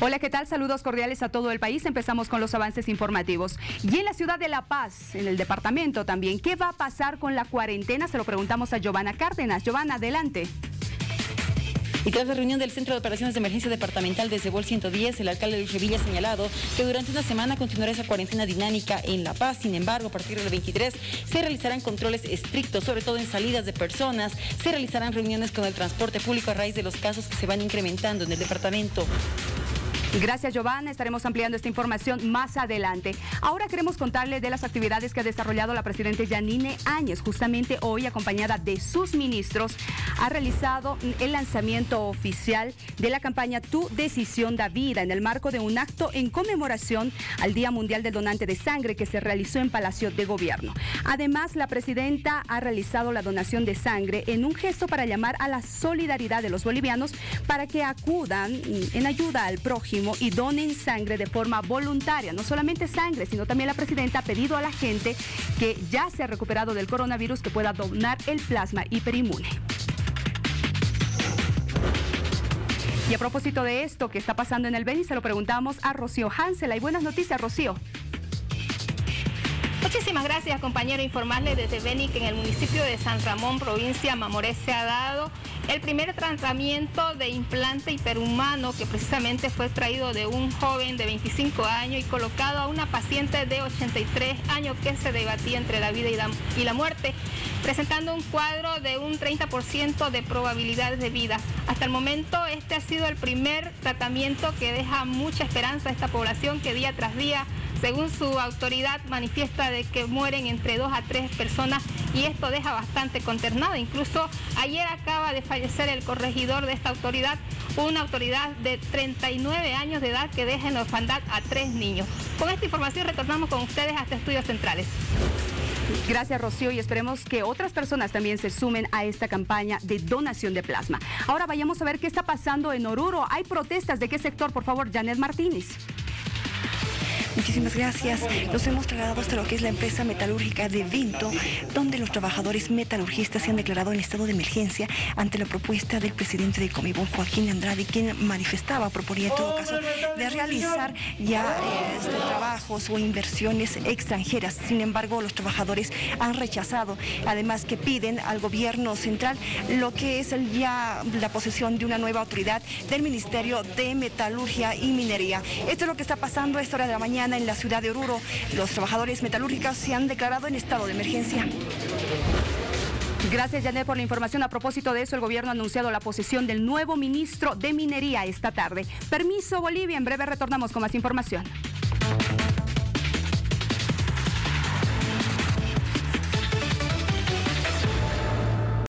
Hola, ¿qué tal? Saludos cordiales a todo el país. Empezamos con los avances informativos. Y en la ciudad de La Paz, en el departamento también, ¿qué va a pasar con la cuarentena? Se lo preguntamos a Giovanna Cárdenas. Giovanna, adelante. Y tras la reunión del Centro de Operaciones de Emergencia Departamental de Cebol 110, el alcalde Luis Revilla ha señalado que durante una semana continuará esa cuarentena dinámica en La Paz. Sin embargo, a partir del 23 se realizarán controles estrictos, sobre todo en salidas de personas. Se realizarán reuniones con el transporte público a raíz de los casos que se van incrementando en el departamento. Gracias, Giovanna. Estaremos ampliando esta información más adelante. Ahora queremos contarle de las actividades que ha desarrollado la presidenta Yanine Áñez. Justamente hoy, acompañada de sus ministros, ha realizado el lanzamiento oficial de la campaña Tu Decisión da Vida en el marco de un acto en conmemoración al Día Mundial del Donante de Sangre que se realizó en Palacio de Gobierno. Además, la presidenta ha realizado la donación de sangre en un gesto para llamar a la solidaridad de los bolivianos para que acudan en ayuda al prójimo y donen sangre de forma voluntaria. No solamente sangre, sino también la presidenta ha pedido a la gente que ya se ha recuperado del coronavirus que pueda donar el plasma hiperinmune. Y a propósito de esto que está pasando en el Beni, se lo preguntamos a Rocío Hansel. Hay buenas noticias, Rocío. Muchísimas gracias, compañero. Informarle desde Beni que en el municipio de San Ramón, provincia Mamoré, se ha dado el primer tratamiento de implante hiperhumano que precisamente fue traído de un joven de 25 años y colocado a una paciente de 83 años que se debatía entre la vida y la, muerte, presentando un cuadro de un 30% de probabilidades de vida. Hasta el momento este ha sido el primer tratamiento que deja mucha esperanza a esta población que día tras día según su autoridad, manifiesta de que mueren entre dos a tres personas y esto deja bastante consternado. Incluso ayer acaba de fallecer el corregidor de esta autoridad, una autoridad de 39 años de edad que deja en orfandad a tres niños. Con esta información retornamos con ustedes hasta Estudios Centrales. Gracias, Rocío, y esperemos que otras personas también se sumen a esta campaña de donación de plasma. Ahora vayamos a ver qué está pasando en Oruro. Hay protestas de qué sector, por favor, Janet Martínez. Muchísimas gracias. Nos hemos trasladado hasta lo que es la empresa metalúrgica de Vinto, donde los trabajadores metalurgistas se han declarado en estado de emergencia ante la propuesta del presidente de Comibol, Joaquín Andrade, quien manifestaba, proponía en todo caso, de realizar ya eh, este, o inversiones extranjeras. Sin embargo, los trabajadores han rechazado, además que piden al gobierno central lo que es ya la posesión de una nueva autoridad del Ministerio de Metalurgia y Minería. Esto es lo que está pasando a esta hora de la mañana en la ciudad de Oruro. Los trabajadores metalúrgicos se han declarado en estado de emergencia. Gracias, Janet, por la información. A propósito de eso, el gobierno ha anunciado la posesión del nuevo ministro de Minería esta tarde. Permiso, Bolivia. En breve retornamos con más información.